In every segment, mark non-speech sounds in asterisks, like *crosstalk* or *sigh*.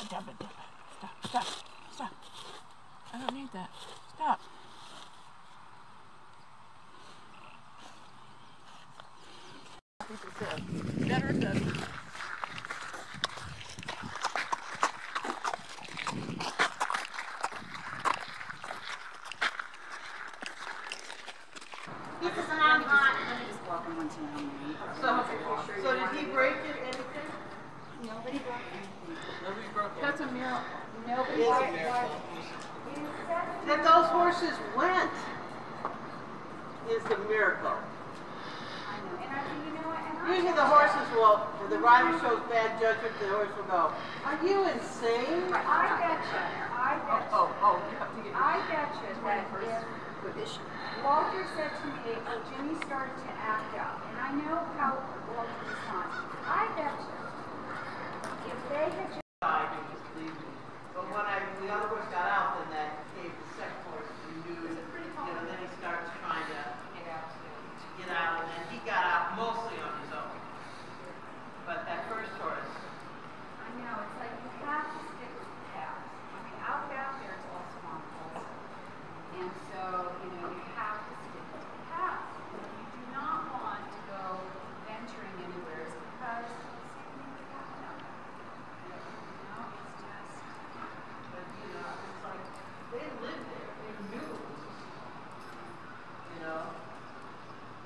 Stop, stop, stop. I don't need that. Stop. Better or better. Because I'm hot. Let me just walk him once in a while. So, so did he break it, anything? Nobody broke anything. Nobody broke it. That's a miracle. Nobody It's a broke miracle. That That those horses went is the miracle. I know. And I, you know what? Usually the horses will, if the rider shows bad judgment, the horse will go, are you insane? I betcha. I oh, betcha. Oh, oh, you have to get. I betcha that if Walter said to me, oh, Jimmy started to act up, and I know how Walter responds. I betcha if they had just Died and was leaving. But when I, the other horse got out, then that gave the second horse the new, you know, then he starts trying to to get out, and then he got out mostly on his own. But that first horse, I know, it's like you have to stick with the paths. I mean, out back there it's all swamp also. And so, you know, you have to stick with the paths. What you do not want to go venturing anywhere is because same thing could happen out there. You know, it's just, but you know, it's like, they lived there, they knew it was, you know?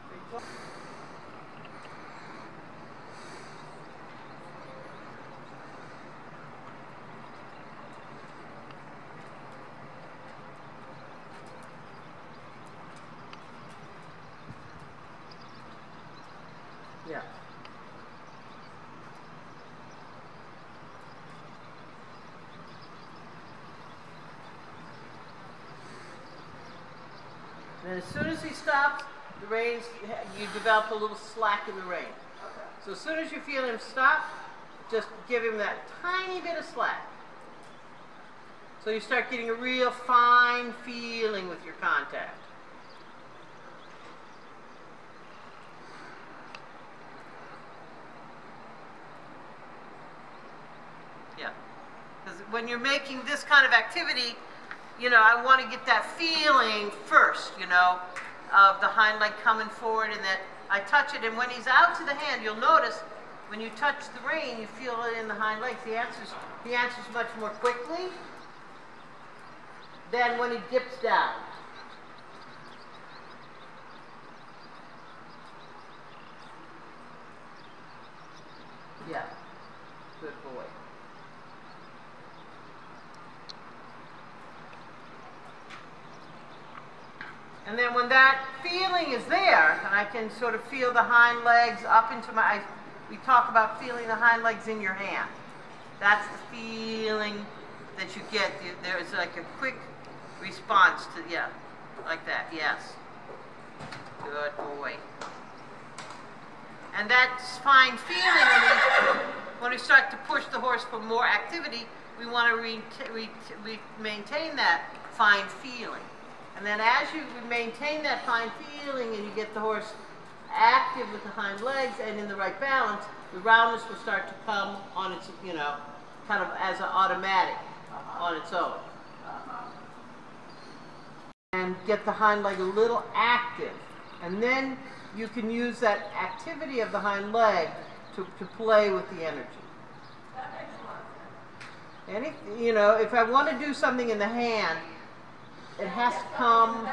They told- Yeah. He stops, the reins, you develop a little slack in the rein. So as soon as you feel him stop, just give him that tiny bit of slack. So you start getting a real fine feeling with your contact. Yeah. Because when you're making this kind of activity, you know, I want to get that feeling first, you know, of the hind leg coming forward and that I touch it. And when he's out to the hand, you'll notice when you touch the rein, you feel it in the hind legs. He answers, he answers much more quickly than when he dips down. Yeah. Good boy. And then when that feeling is there, and I can sort of feel the hind legs up into my, I, we talk about feeling the hind legs in your hand. That's the feeling that you get. There's like a quick response to, yeah, like that, yes. Good boy. And that fine feeling, when we, start to push the horse for more activity, we want to re- re- maintain that fine feeling. And then as you maintain that fine feeling and you get the horse active with the hind legs and in the right balance, the roundness will start to come on its, you know, kind of as an automatic on its own. And get the hind leg a little active. And then you can use that activity of the hind leg to, to play with the energy. Any, you know, if I want to do something in the hand, it has to come,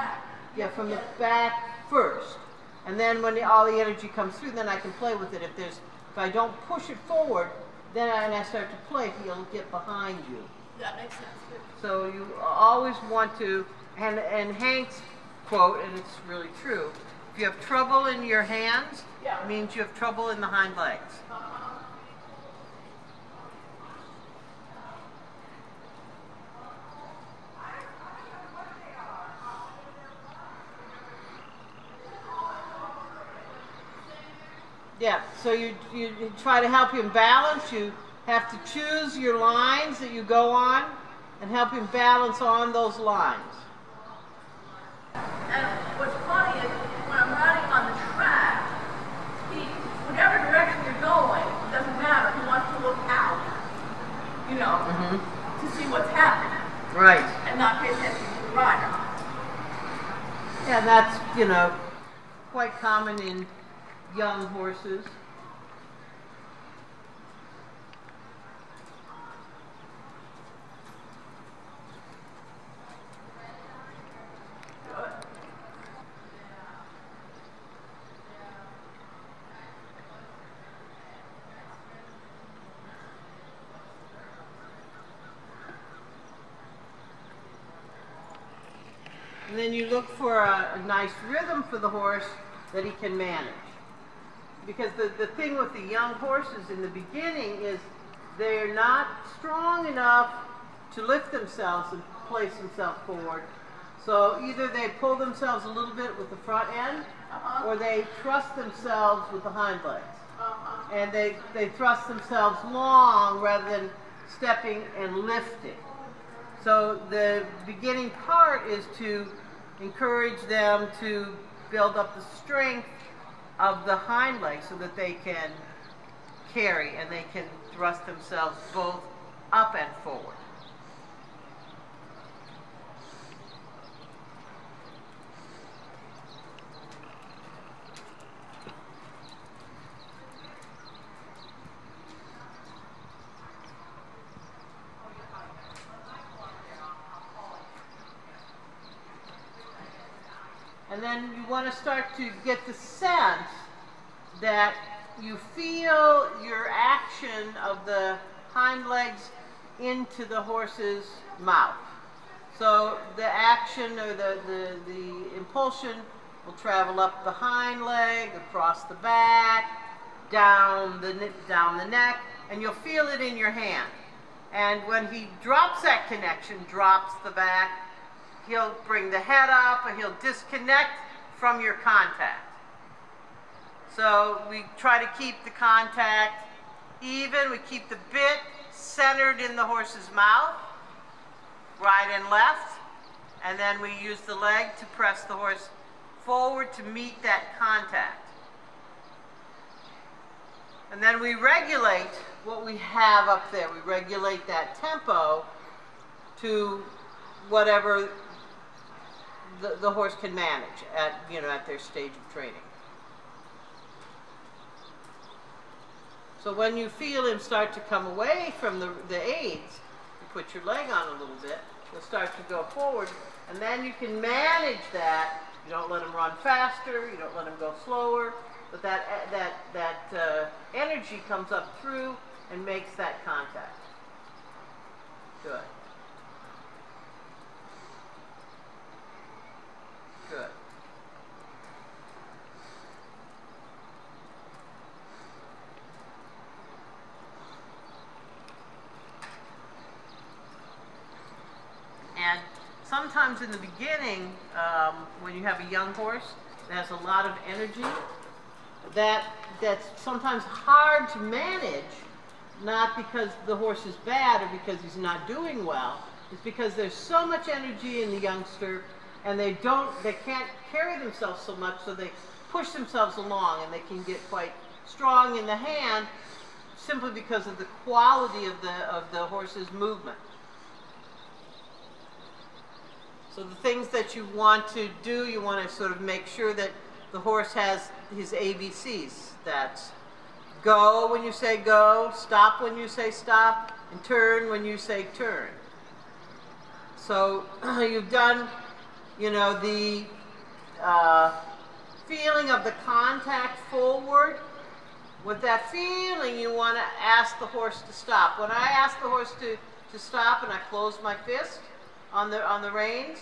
yeah, from the back first, and then when the, all the energy comes through, then I can play with it. If there's, if I don't push it forward, then I, and I start to play, he'll get behind you. That makes sense. So you always want to, and, and Hank's quote, and it's really true, if you have trouble in your hands, Yeah. it means you have trouble in the hind legs. Uh-huh. Yeah, so you, you, you try to help him balance. You have to choose your lines that you go on and help him balance on those lines. And what's funny is when I'm riding on the track, he, whatever direction you're going, it doesn't matter. He wants to look out, you know, mm-hmm. to see what's happening Right. and not pay attention to the rider. Yeah, that's, you know, quite common in young horses. And then you look for a, a nice rhythm for the horse that he can manage. Because the, the thing with the young horses in the beginning is they're not strong enough to lift themselves and place themselves forward. So either they pull themselves a little bit with the front end, Uh-huh. or they trust themselves with the hind legs. Uh-huh. And they, they thrust themselves long rather than stepping and lifting. So the beginning part is to encourage them to build up the strength of the hind legs so that they can carry and they can thrust themselves both up and forward. And then you want to start to get the sense that you feel your action of the hind legs into the horse's mouth. So the action or the, the, the impulsion will travel up the hind leg, across the back, down the, down the neck, and you'll feel it in your hand. And when he drops that connection, drops the back, he'll bring the head up and he'll disconnect from your contact. So we try to keep the contact even. We keep the bit centered in the horse's mouth, right and left. And then we use the leg to press the horse forward to meet that contact. And then we regulate what we have up there. We regulate that tempo to whatever the, the horse can manage at you know at their stage of training. So when you feel him start to come away from the, the aids, you put your leg on a little bit, he'll start to go forward, and then you can manage that. You don't let him run faster, you don't let him go slower, but that, that, that uh, energy comes up through and makes that contact. Good. Good. And sometimes in the beginning, um, when you have a young horse that has a lot of energy, that that's sometimes hard to manage, not because the horse is bad or because he's not doing well. It's because there's so much energy in the youngster, and they don't, they can't carry themselves so much, so they push themselves along, and they can get quite strong in the hand simply because of the quality of the of the horse's movement. So the things that you want to do, you want to sort of make sure that the horse has his ABCs. That's go when you say go, stop when you say stop, and turn when you say turn. So *clears throat* you've done, you know, the uh, feeling of the contact forward. With that feeling, you want to ask the horse to stop. When I ask the horse to, to stop and I close my fist on the, on the reins,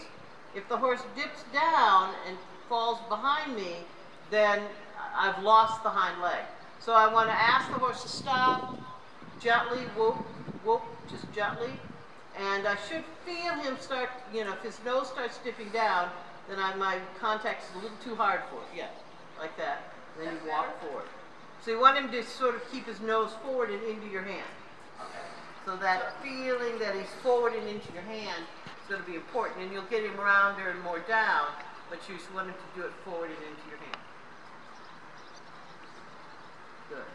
if the horse dips down and falls behind me, then I've lost the hind leg. So I want to ask the horse to stop, gently, whoop, whoop, just gently. And I should feel him start, you know, if his nose starts dipping down, then I, my contact is a little too hard for it. Yeah, like that. Then you walk forward. So you want him to sort of keep his nose forward and into your hand. Okay. So that feeling that he's forward and into your hand is going to be important, and you'll get him rounder and more down, but you just want him to do it forward and into your hand. Good.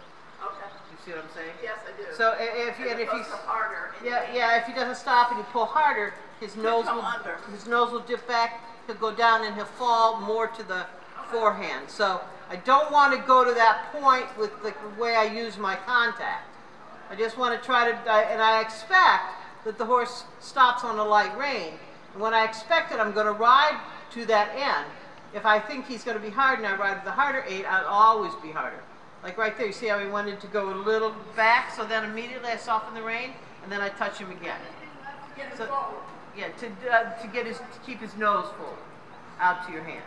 Okay. You see what I'm saying? Yes, I do. So if, and if he's harder. Yeah, yeah, if he doesn't stop and you pull harder, his nose will under. his nose will dip back. He'll go down and he'll fall more to the forehand. So I don't want to go to that point with the way I use my contact. I just want to try to, and I expect that the horse stops on a light rein. And when I expect it, I'm going to ride to that end. If I think he's going to be hard and I ride with the harder eight, I'll always be harder. Like right there, you see how he wanted to go a little back, so then immediately I soften the rein, and then I touch him again. Get So, yeah, to, uh, to get his, to keep his nose full, out to your hand.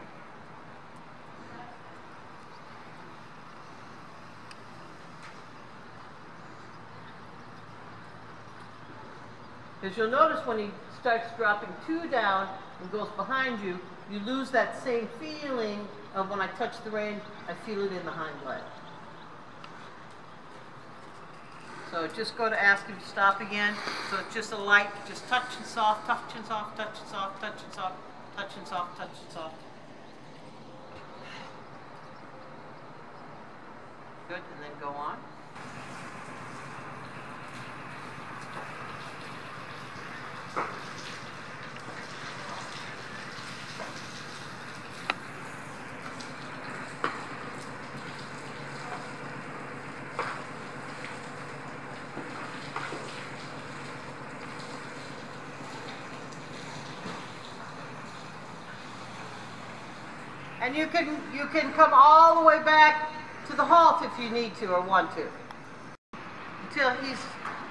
Because you'll notice when he starts dropping two down and goes behind you, you lose that same feeling of when I touch the rein, I feel it in the hind leg. So just go to ask him to stop again. So it's just a light, just touch and soft, touch and soft, touch and soft, touch and soft, touch and soft, touch and soft. Good, and then go on. And you can you can come all the way back to the halt if you need to or want to. Until he's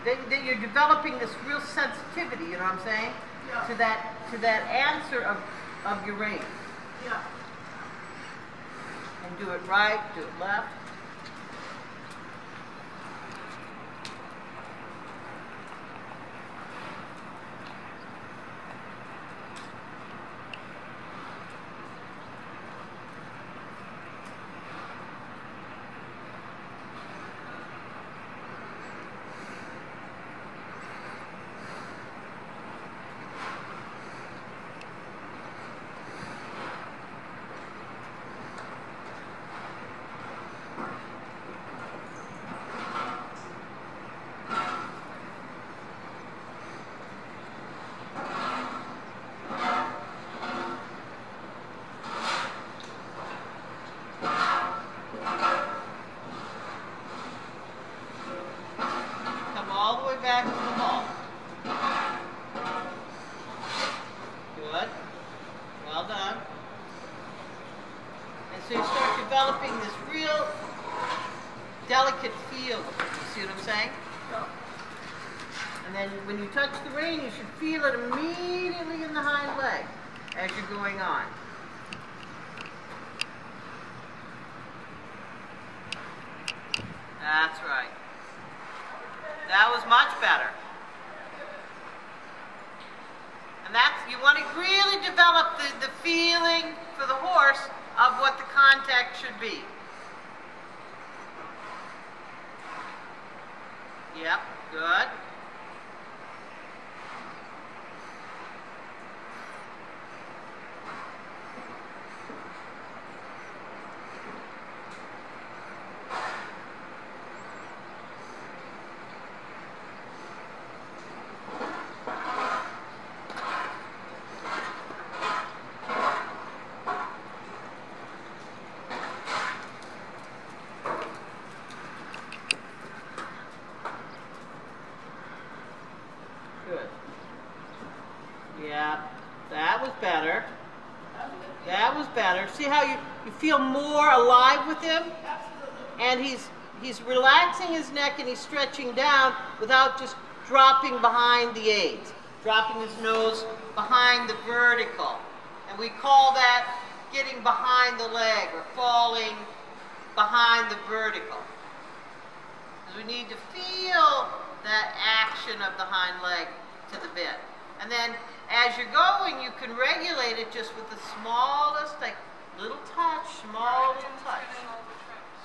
that, that you're developing this real sensitivity, you know what I'm saying? Yeah. To that to that answer of, of your rein. Yeah. And do it right, do it left. Feel more alive with him? And he's he's relaxing his neck and he's stretching down without just dropping behind the aids, dropping his nose behind the vertical. And we call that getting behind the leg or falling behind the vertical. Because we need to feel that action of the hind leg to the bit. And then as you're going, you can regulate it just with the smallest, like little touch, small little touch.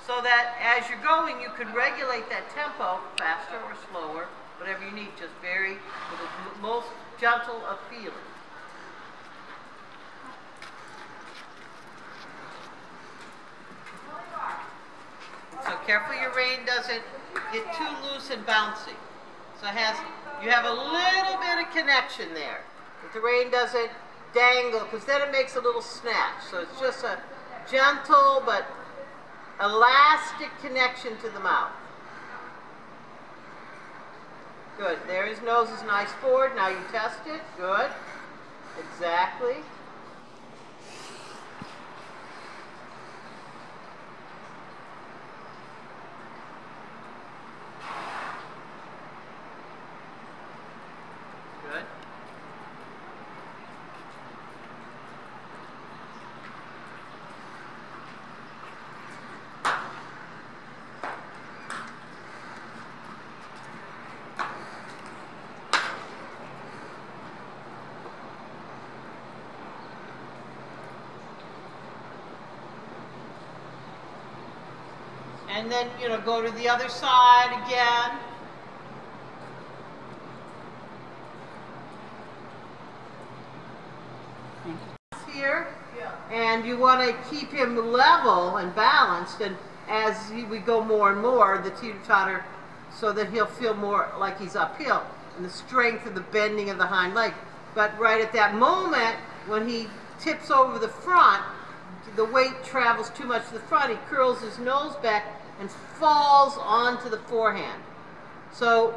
so that as you're going, you can regulate that tempo faster or slower, whatever you need, just very, with the most gentle of feeling. So careful your rein doesn't get too loose and bouncy. So has, you have a little bit of connection there. That the rein doesn't dangle, because then it makes a little snatch. So it's just a gentle but elastic connection to the mouth. Good. There his nose is nice forward. Now you test it. Good. Exactly. Good. And then, you know, go to the other side again. Here. Yeah. And you want to keep him level and balanced. And as we go more and more, the teeter totter, so that he'll feel more like he's uphill and the strength of the bending of the hind leg. But right at that moment, when he tips over the front, the weight travels too much to the front. He curls his nose back and falls onto the forehand. So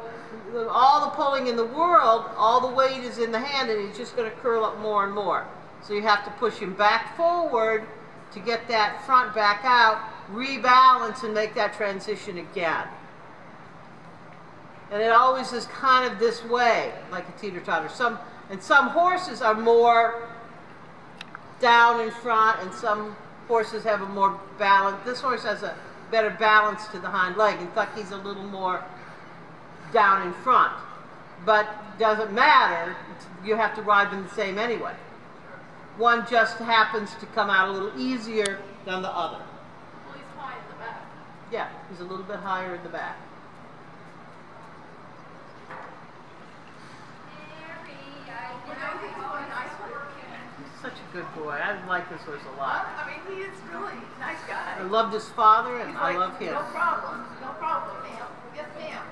all the pulling in the world, all the weight is in the hand, and he's just going to curl up more and more. So you have to push him back forward to get that front back out, rebalance, and make that transition again. And it always is kind of this way, like a teeter totter. Some and some horses are more down in front, and some horses have a more balance. This horse has a better balance to the hind leg. In fact, he's a little more down in front. But doesn't matter. You have to ride them the same anyway. One just happens to come out a little easier than the other. Well, he's high in the back. Yeah, he's a little bit higher in the back. But don't you think he's a nice horse? He's such a good boy. I like this horse a lot. I mean, he is really a nice guy. I loved his father, and He's I like, love him. No problem, no problem, ma'am. Yes, ma'am.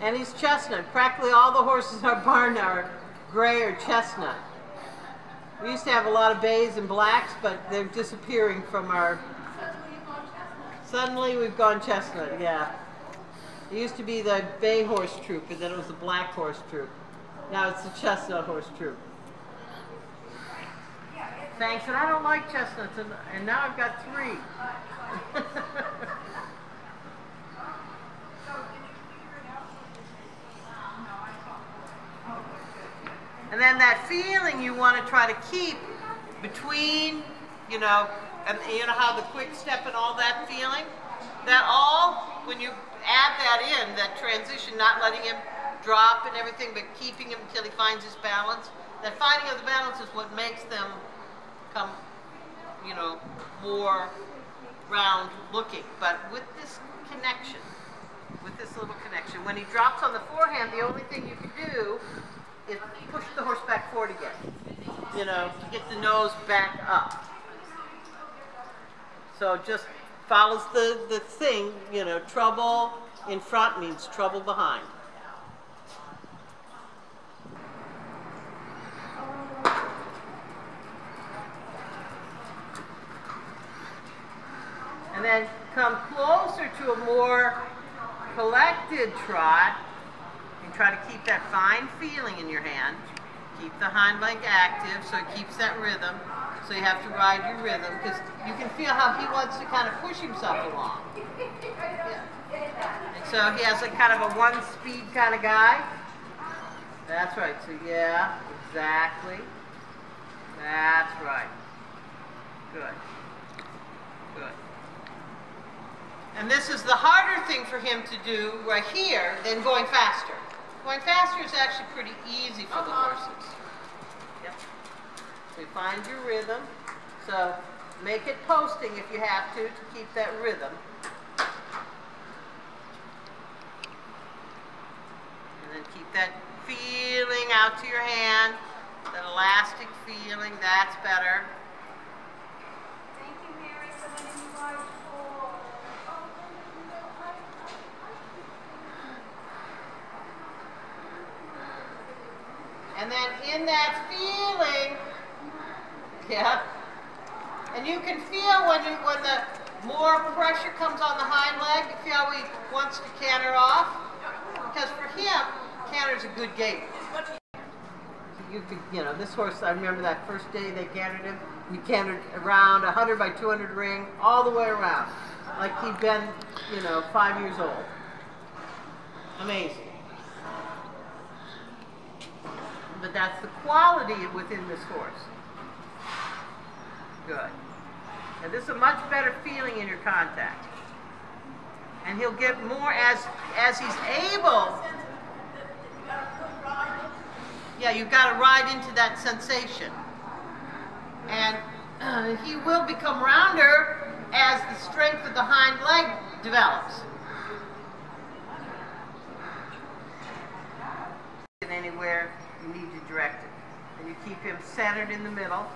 And he's chestnut. Practically all the horses in our barn are gray or chestnut. We used to have a lot of bays and blacks, but they're disappearing from our. Suddenly you've gone chestnut. Suddenly we've gone chestnut, yeah. It used to be the bay horse troop, and then it was the black horse troop. Now it's the chestnut horse troop. Thanks, and I don't like chestnuts, and, and now I've got three. *laughs* And then that feeling you want to try to keep between, you know, and you know how the quick step and all that feeling? That all, when you add that in, that transition, not letting him drop and everything, but keeping him until he finds his balance, that finding of the balance is what makes them come, you know, more round looking. But with this connection, with this little connection, when he drops on the forehand, the only thing you can do is push the horse back forward again. You know, to get the nose back up. So just follows the, the thing, you know, trouble in front means trouble behind. And then come closer to a more collected trot and try to keep that fine feeling in your hand. Keep the hind leg active so it keeps that rhythm. So you have to ride your rhythm because you can feel how he wants to kind of push himself along. Yeah. And so he has a kind of a one speed kind of guy. That's right. So yeah, exactly. That's right. Good. Good. And this is the harder thing for him to do right here than going faster. Going faster is actually pretty easy for the Uh-huh. horses. So find your rhythm. So make it posting if you have to to keep that rhythm. And then keep that feeling out to your hand, that elastic feeling, that's better. Thank you, Mary, for letting me watch for. And then in that feeling, yeah, and you can feel when you when the more pressure comes on the hind leg, you feel how he wants to canter off. Because for him, canter's a good gait. You could, you know, this horse. I remember that first day they cantered him. We cantered around a 100 by 200 ring, all the way around, like he'd been, you know, five years old. Amazing. But that's the quality within this horse. Good. And this is a much better feeling in your contact. And he'll get more as as he's able. Yeah, you've got to ride into that sensation. And uh, *clears throat* he will become rounder as the strength of the hind leg develops. Anywhere you need to direct it. And you keep him centered in the middle.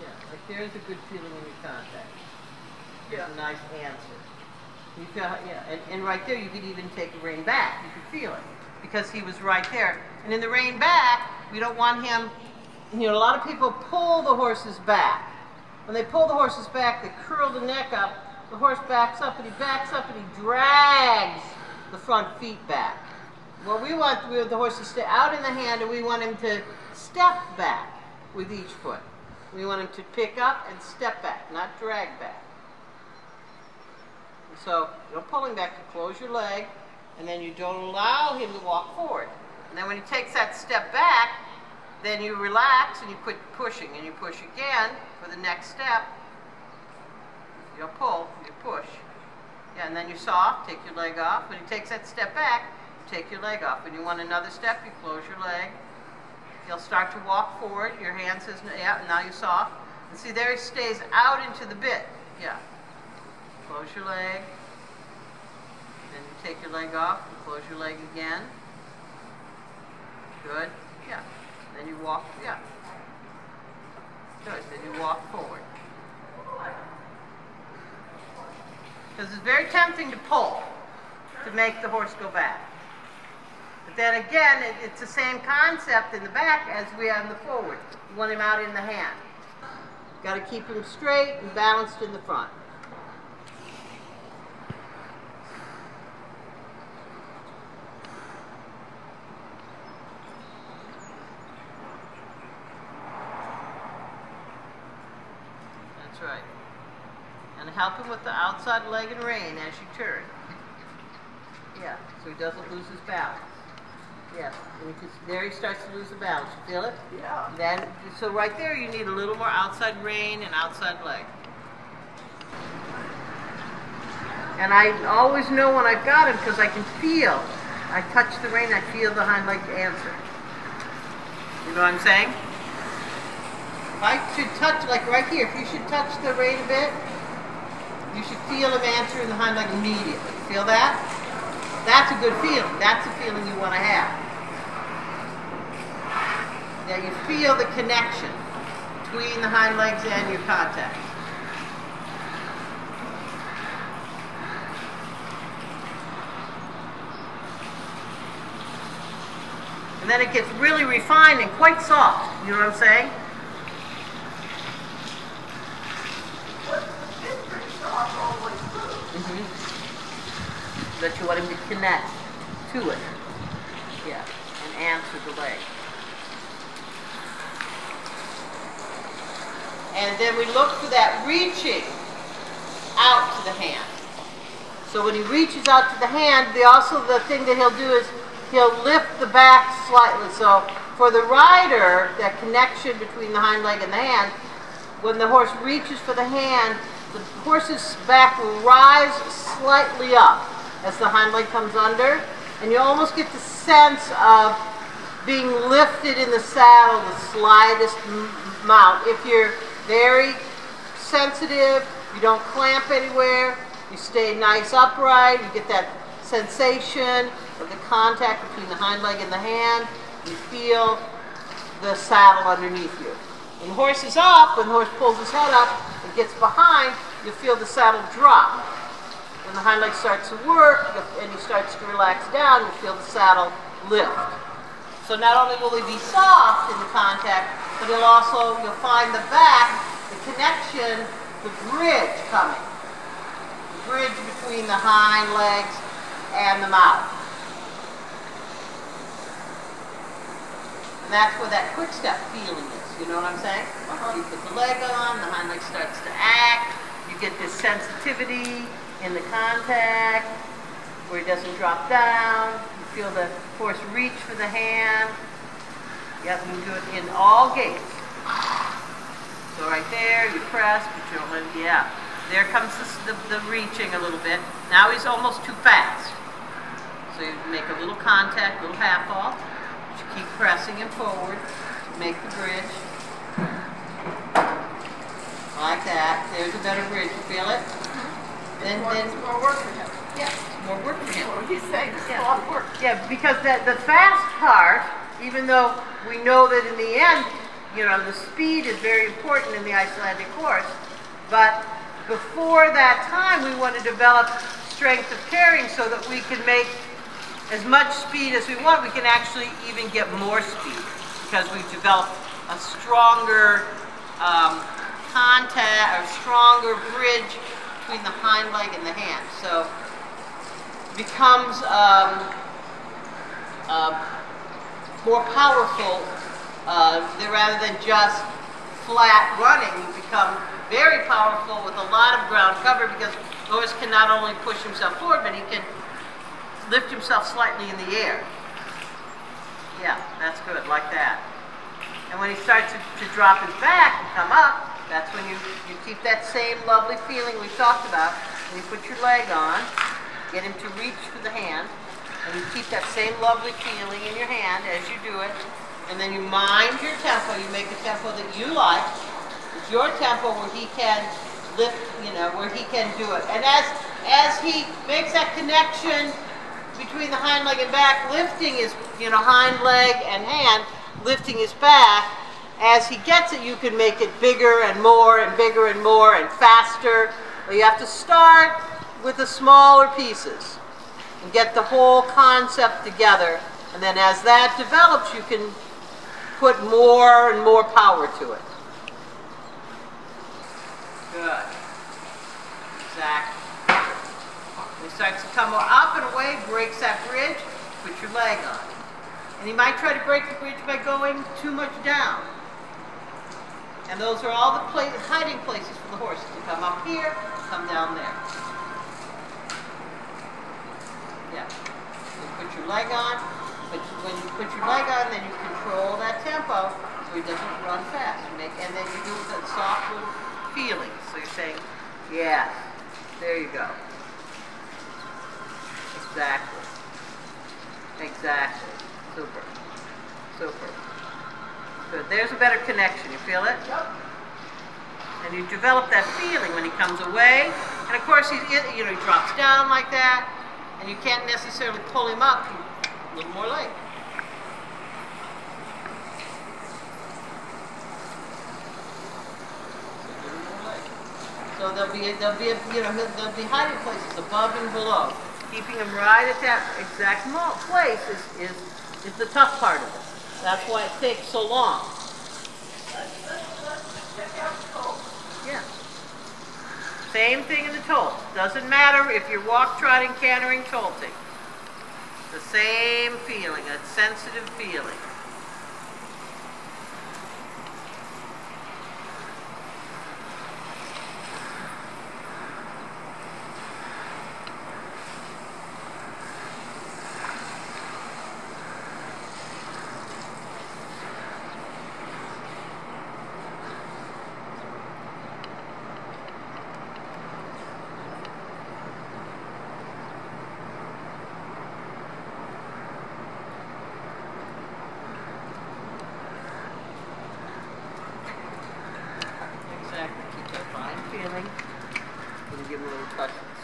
Yeah, like there's a good feeling in your contact. There's a nice answer. You feel, yeah, and, and right there you could even take the rein back. You could feel it because he was right there. And in the rein back, we don't want him. You know, a lot of people pull the horses back. When they pull the horses back, they curl the neck up. The horse backs up, and he backs up, and he drags the front feet back. Well, we want the horse to stay out in the hand, and we want him to step back with each foot. We want him to pick up and step back, not drag back. So you're pulling back, you close your leg, and then you don't allow him to walk forward. And then when he takes that step back, then you relax and you quit pushing, and you push again for the next step. You don't pull, you push. Yeah, and then you're soft, take your leg off. When he takes that step back, take your leg off. When you want another step, you close your leg. He'll start to walk forward. Your hand says, yeah, now you're soft. And see, there he stays out into the bit. Yeah. Close your leg. Then you take your leg off and close your leg again. Good. Yeah. Then you walk, yeah. Good. Then you walk forward. Because it's very tempting to pull to make the horse go back. Then again, it, it's the same concept in the back as we have in the forward. You want him out in the hand. Got to keep him straight and balanced in the front. That's right. And help him with the outside leg and rein as you turn. *laughs* Yeah, so he doesn't lose his balance. Yes, and just, there he starts to lose the balance. You feel it? Yeah. Then, so right there, you need a little more outside rein and outside leg. And I always know when I've got him because I can feel. I touch the rein, I feel the hind leg answer. You know what I'm saying? If I should touch, like right here, if you should touch the rein a bit, you should feel him answer in the hind leg immediately. Feel that? That's a good feeling. That's a feeling you want to have. Now you feel the connection between the hind legs and your contact. And then it gets really refined and quite soft. You know what I'm saying? But it's pretty soft all the way through. Mm-hmm. That you want him to connect to it. Yeah, and answer the leg. And then we look for that reaching out to the hand. So when he reaches out to the hand, the also the thing that he'll do is he'll lift the back slightly. So for the rider, that connection between the hind leg and the hand, when the horse reaches for the hand, the horse's back will rise slightly up as the hind leg comes under, and you almost get the sense of being lifted in the saddle the slightest amount. If you're very sensitive, you don't clamp anywhere, you stay nice upright, you get that sensation of the contact between the hind leg and the hand, you feel the saddle underneath you. When the horse is up, when the horse pulls his head up and gets behind, you feel the saddle drop. When the hind leg starts to work and he starts to relax down, you feel the saddle lift. So not only will he be soft in the contact, but he'll also, you'll find the back, the connection, the bridge coming. The bridge between the hind legs and the mouth. And that's where that quick step feeling is. You know what I'm saying? Uh-huh. You put the leg on, the hind leg starts to act. You get this sensitivity in the contact where it doesn't drop down. You feel the force reach for the hand. Yep, you do it in all gaits. So right there, you press, but you don't let it, yeah. There comes the, the, reaching a little bit. Now he's almost too fast. So you make a little contact, a little half off. You keep pressing him forward to make the bridge. Like that. There's a better bridge. You feel it? Mm-hmm. Then, more, then more work for him. Yeah, more work for him. Well, he's saying it's yeah. a lot of work. Yeah, because the, the fast part, even though we know that in the end, you know, the speed is very important in the Icelandic horse, but before that time, we want to develop strength of carrying so that we can make as much speed as we want. We can actually even get more speed because we've developed a stronger um, contact, or stronger bridge between the hind leg and the hand. So becomes um, uh, more powerful uh, rather than just flat running. You become very powerful with a lot of ground cover because horse can not only push himself forward, but he can lift himself slightly in the air. Yeah, that's good, like that. And when he starts to, to drop his back and come up, that's when you, you keep that same lovely feeling we talked about. And you put your leg on, get him to reach for the hand, and you keep that same lovely feeling in your hand as you do it. And then you mind your tempo. You make a tempo that you like. It's your tempo where he can lift, you know, where he can do it. And as as he makes that connection between the hind leg and back, lifting his, you know, hind leg and hand, lifting his back, as he gets it, you can make it bigger and more and bigger and more and faster. But you have to start with the smaller pieces and get the whole concept together. And then as that develops, you can put more and more power to it. Good. Exactly. He starts to come up and away, breaks that bridge, put your leg on. And he might try to break the bridge by going too much down. And those are all the hiding places for the horses to come up here, come down there. Yeah. So put your leg on, but when you put your leg on, then you control that tempo so he doesn't run fast. You make, and then you do that soft little feeling. So you're saying, yeah, there you go. Exactly. Exactly. Super. Super. Good. There's a better connection. You feel it? Yep. And you develop that feeling when he comes away. And of course, he's, you know, he drops down like that. And you can't necessarily pull him up. A little more late. So there'll be, a, there'll be, a, you know, there'll be hiding places above and below. Keeping him right at that exact place is, is, is the tough part of it. That's why it takes so long. Yeah. Same thing in the tolt. Doesn't matter if you're walk, trotting, cantering, tolting. The same feeling, a sensitive feeling.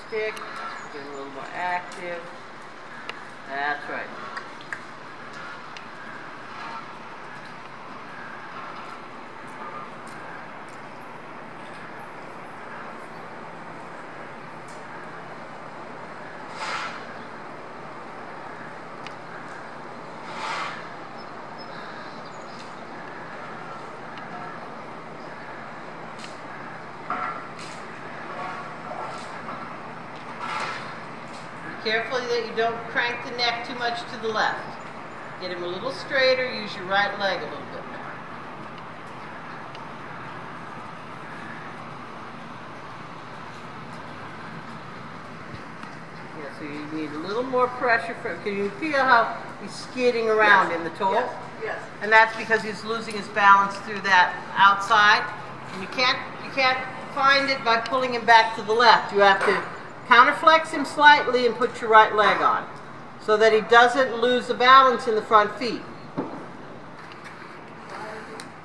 Stick, get a little more active. That's right. Be careful that you don't crank the neck too much to the left. Get him a little straighter, use your right leg a little bit more. Yeah, so you need a little more pressure for, can you feel how he's skidding around in the tolt? Yes, yes. And that's because he's losing his balance through that outside. And you can't you can't find it by pulling him back to the left. You have to counterflex him slightly and put your right leg on so that he doesn't lose the balance in the front feet.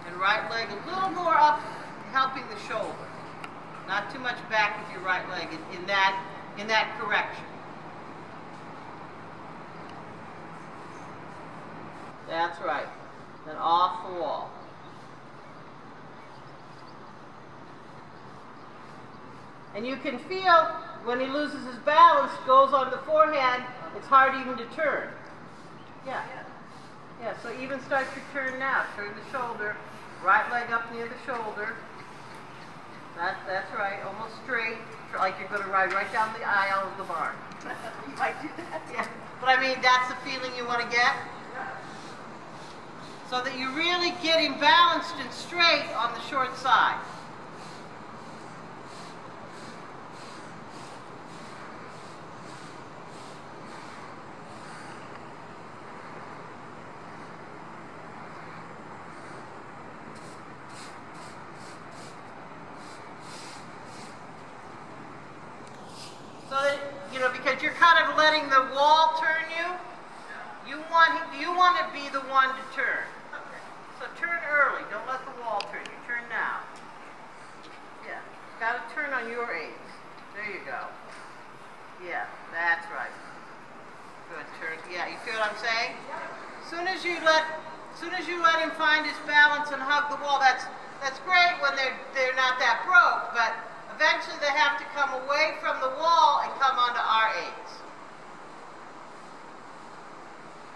And right leg a little more up, helping the shoulder. Not too much back with your right leg in, in that in that correction. That's right. Then off the wall. And you can feel when he loses his balance, goes on the forehand, it's hard even to turn. Yeah. Yeah, so even start your turn now. Turn the shoulder, right leg up near the shoulder. That, that's right, almost straight, like you're going to ride right down the aisle of the barn. You *laughs* might do that. Yeah, but I mean, that's the feeling you want to get? So that you really get him balanced and straight on the short side. So that, you know, because you're kind of letting the wall turn you, you want you want to be the one to turn. So turn early. Don't let the wall turn you. Turn now. Yeah. Got to turn on your aids. There you go. Yeah, that's right. Good. Turn. Yeah, you feel what I'm saying? As Soon as you let, as soon as you let him find his balance and hug the wall, that's that's great when they're they're not that broke, but eventually they have to come away from the wall and come onto our aids.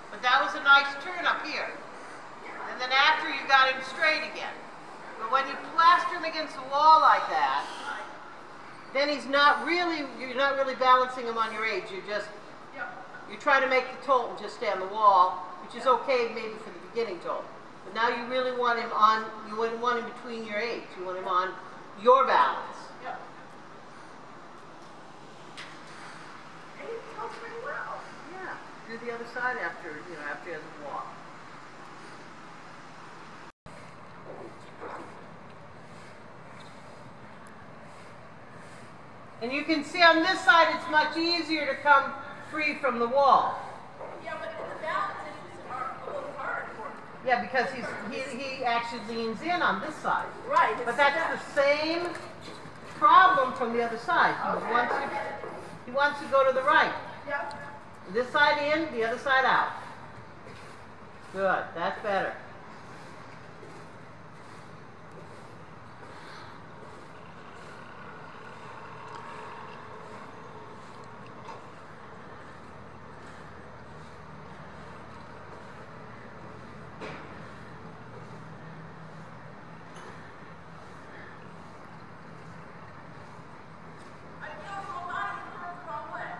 But that was a nice turn up here. And then after you got him straight again. But when you plaster him against the wall like that, then he's not really, you're not really balancing him on your aids. You're just, you try to make the tolt and just stay on the wall, which is okay maybe for the beginning tolt. But now you really want him on, you wouldn't want him between your aids. You want him on your balance. Yeah. And he tolts pretty well. Yeah, do the other side after, you know, after he has a walk. And you can see on this side it's much easier to come free from the wall. Yeah, but the balance issues are a little hard for him. Yeah, because he's, he, he actually leans in on this side. Right. But that's the same problem from the other side. He wants to, he wants to go to the right. Yeah. This side in, the other side out. Good, that's better. I feel a lot of curves wrong way.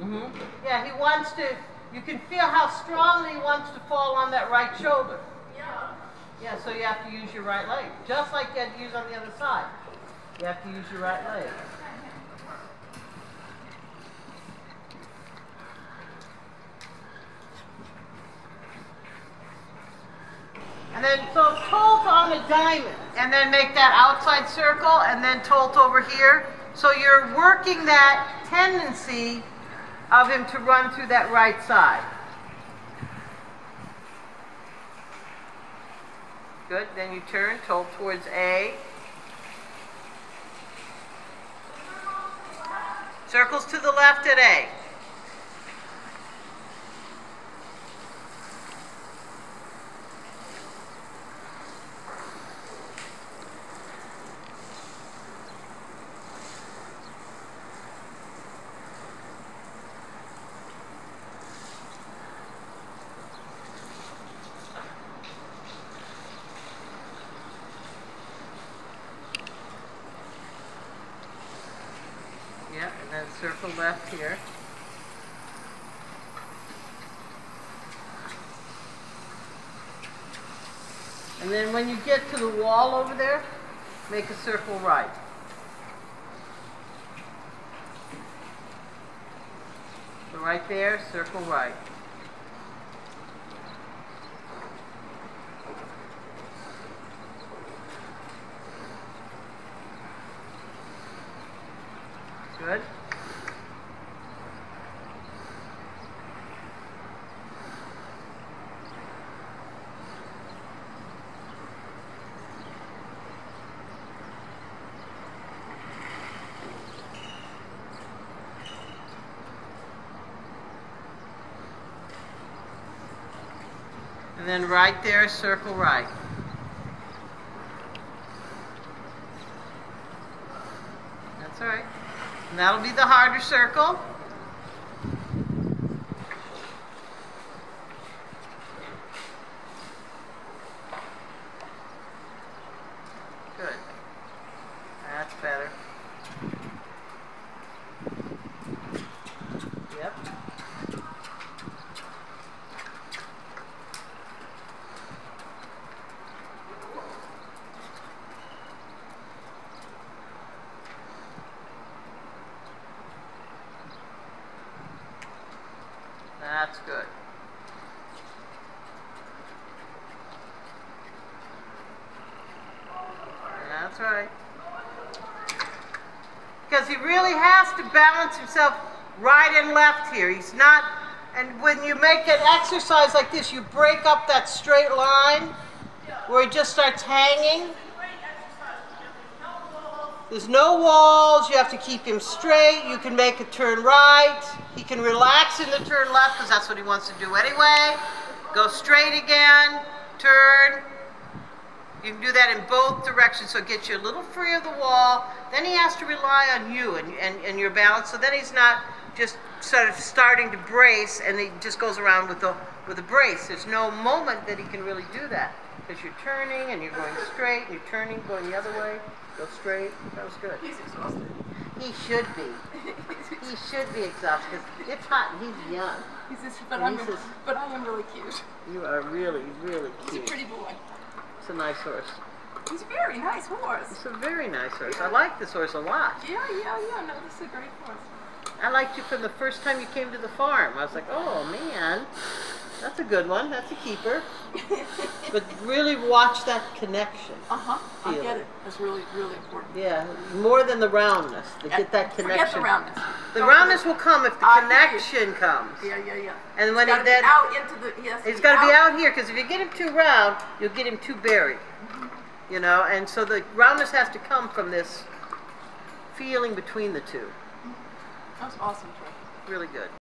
Mm-hmm. Yeah, he wants to, you can feel how strongly he wants to fall on that right shoulder. Yeah. Yeah, so you have to use your right leg. Just like you had to use on the other side. You have to use your right leg. And then, so tolt on a diamond. And then make that outside circle and then tolt over here. So you're working that tendency of him to run through that right side. Good. Then you turn, tolt towards A. Circles to the left at A. Yep, and then circle left here. And then when you get to the wall over there, make a circle right. So right there, circle right. Good. And then right there, circle right. That's all right. And that'll be the harder circle. Good. That's better. Yep. That's good. That's right. Because he really has himself right and left here. He's not, and when you make an exercise like this, you break up that straight line where he just starts hanging. There's no walls. You have to keep him straight. You can make a turn right. He can relax in the turn left because that's what he wants to do anyway. Go straight again. Turn. You can do that in both directions, so it gets you a little free of the wall. Then he has to rely on you and, and, and your balance. So then he's not just sort of starting to brace and he just goes around with the with a brace. There's no moment that he can really do that because you're turning and you're going straight. And you're turning, going the other way. Go straight. That was good. He's exhausted. He should be. He should be exhausted because it's hot and he's young. He's just, but And I'm, he says- but I am really cute. You are really, really cute. He's a pretty boy. It's a nice horse. He's a very nice horse. It's a very nice horse. I like this horse a lot. Yeah, yeah, yeah. No, this is a great horse. I liked you from the first time you came to the farm. I was like, oh man, that's a good one. That's a keeper. But really watch that connection. Uh huh. I get it. That's really, really important. Yeah, more than the roundness. To get that connection. Forget the roundness. The Don't roundness will come if the I connection comes. Yeah, yeah, yeah. And when He's he then out into the. yes, He has It's got to be out. here because if you get him too round, you'll get him too buried. You know, and so the roundness has to come from this feeling between the two. That's awesome, Trey. Really good.